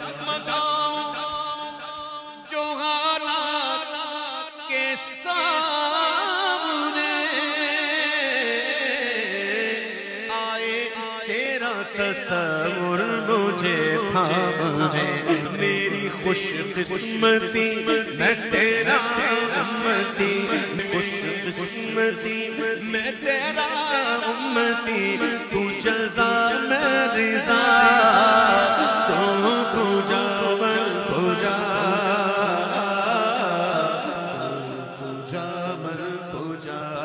मत मगाओ जो हालात के सामने आए तेरा तस्वुर मुझे थामने मेरी खुश किस्मती मैं तेरा उम्मती खुश किस्मती मैं तेरा उम्मती, तू जजा 그 부자